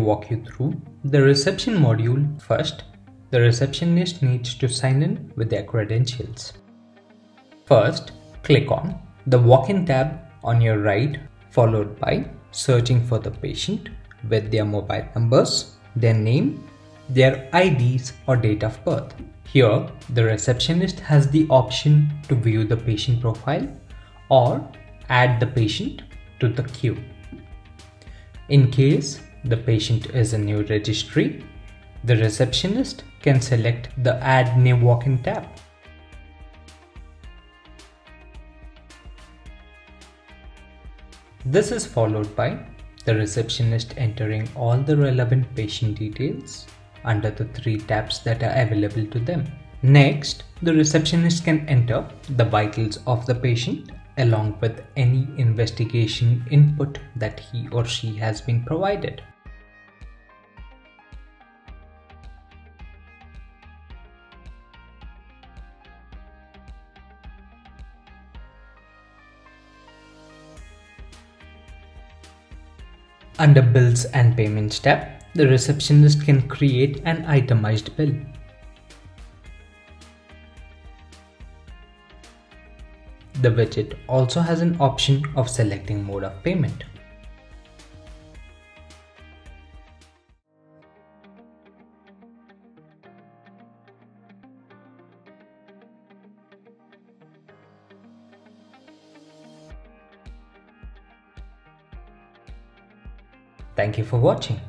walk you through the reception module first. The receptionist needs to sign in with their credentials. First, click on the walk-in tab on your right followed by searching for the patient with their mobile numbers, their name, their IDs or date of birth. Here, the receptionist has the option to view the patient profile or add the patient to the queue. In case the patient is a new registry, the receptionist can select the Add New Walk-in tab. This is followed by the receptionist entering all the relevant patient details under the three tabs that are available to them. Next, the receptionist can enter the vitals of the patient along with any investigation input that he or she has been provided. Under Bills and Payments tab, the receptionist can create an itemized bill. The widget also has an option of selecting mode of payment. Thank you for watching.